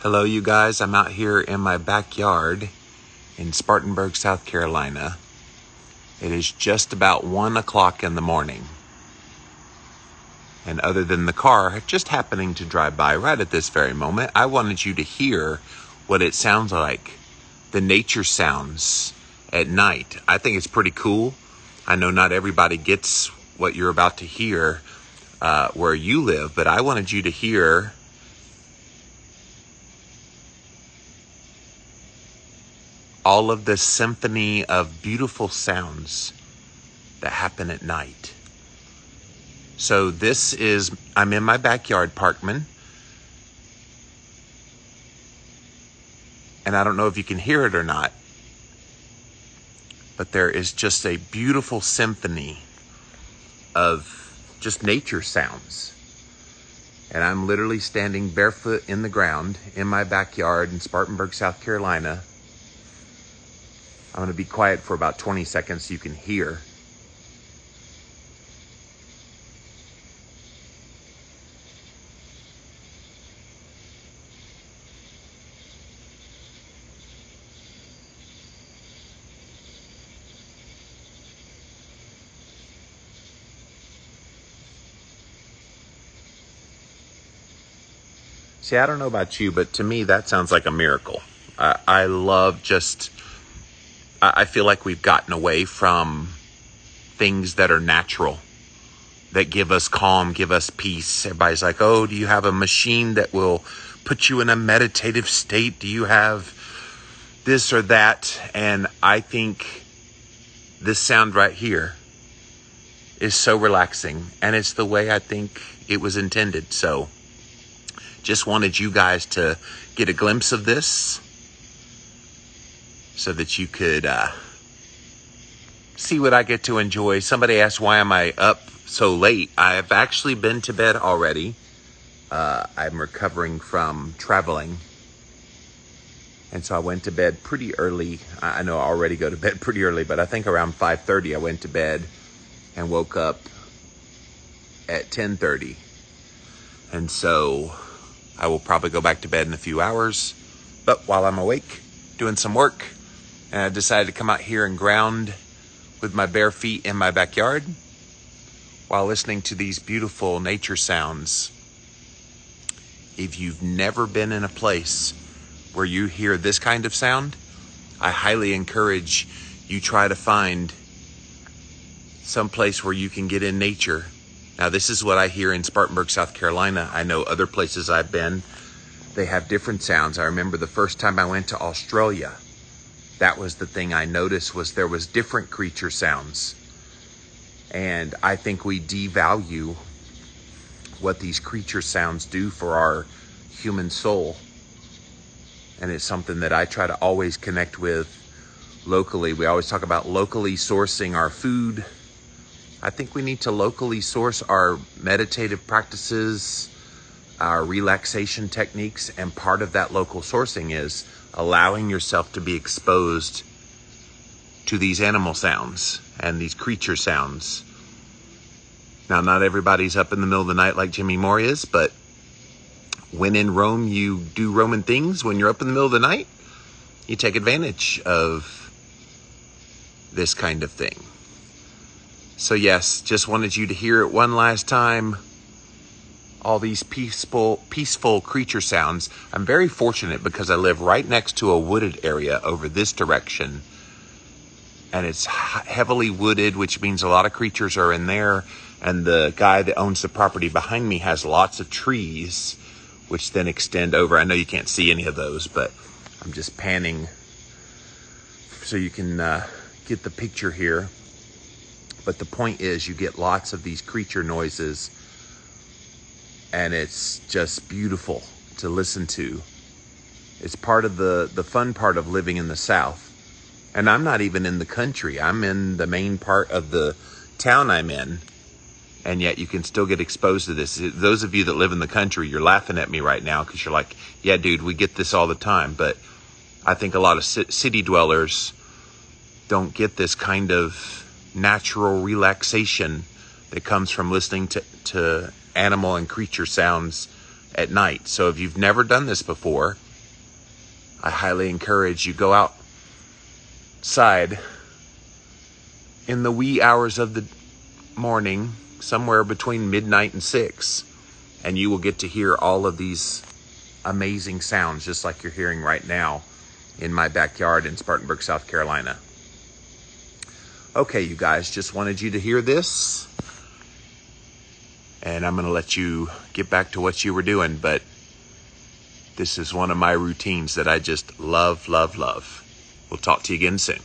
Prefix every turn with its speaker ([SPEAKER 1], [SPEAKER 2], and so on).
[SPEAKER 1] Hello, you guys. I'm out here in my backyard in Spartanburg, South Carolina. It is just about one o'clock in the morning. And other than the car just happening to drive by right at this very moment, I wanted you to hear what it sounds like the nature sounds at night. I think it's pretty cool. I know not everybody gets what you're about to hear uh, where you live, but I wanted you to hear all of the symphony of beautiful sounds that happen at night. So this is I'm in my backyard, Parkman. And I don't know if you can hear it or not. But there is just a beautiful symphony of just nature sounds. And I'm literally standing barefoot in the ground in my backyard in Spartanburg, South Carolina I'm going to be quiet for about 20 seconds so you can hear. See, I don't know about you, but to me, that sounds like a miracle. I, I love just I feel like we've gotten away from things that are natural, that give us calm, give us peace. Everybody's like, oh, do you have a machine that will put you in a meditative state? Do you have this or that? And I think this sound right here is so relaxing and it's the way I think it was intended. So just wanted you guys to get a glimpse of this so that you could uh, see what I get to enjoy. Somebody asked, why am I up so late? I've actually been to bed already. Uh, I'm recovering from traveling. And so I went to bed pretty early. I know I already go to bed pretty early, but I think around 5:30 I went to bed and woke up at 10:30. And so I will probably go back to bed in a few hours. But while I'm awake, doing some work, and I decided to come out here and ground with my bare feet in my backyard while listening to these beautiful nature sounds. If you've never been in a place where you hear this kind of sound, I highly encourage you try to find some place where you can get in nature. Now, this is what I hear in Spartanburg, South Carolina. I know other places I've been, they have different sounds. I remember the first time I went to Australia that was the thing I noticed was there was different creature sounds. And I think we devalue what these creature sounds do for our human soul. And it's something that I try to always connect with locally. We always talk about locally sourcing our food. I think we need to locally source our meditative practices, our relaxation techniques, and part of that local sourcing is allowing yourself to be exposed to these animal sounds and these creature sounds. Now, not everybody's up in the middle of the night like Jimmy Moore is, but when in Rome, you do Roman things. When you're up in the middle of the night, you take advantage of this kind of thing. So, yes, just wanted you to hear it one last time all these peaceful peaceful creature sounds. I'm very fortunate because I live right next to a wooded area over this direction. And it's heavily wooded, which means a lot of creatures are in there. And the guy that owns the property behind me has lots of trees, which then extend over. I know you can't see any of those, but I'm just panning so you can uh, get the picture here. But the point is, you get lots of these creature noises and it's just beautiful to listen to. It's part of the, the fun part of living in the South. And I'm not even in the country, I'm in the main part of the town I'm in. And yet you can still get exposed to this. Those of you that live in the country, you're laughing at me right now because you're like, yeah, dude, we get this all the time. But I think a lot of city dwellers don't get this kind of natural relaxation that comes from listening to, to animal and creature sounds at night. So if you've never done this before, I highly encourage you go outside in the wee hours of the morning, somewhere between midnight and six, and you will get to hear all of these amazing sounds, just like you're hearing right now in my backyard in Spartanburg, South Carolina. Okay, you guys, just wanted you to hear this. And I'm going to let you get back to what you were doing, but this is one of my routines that I just love, love, love. We'll talk to you again soon.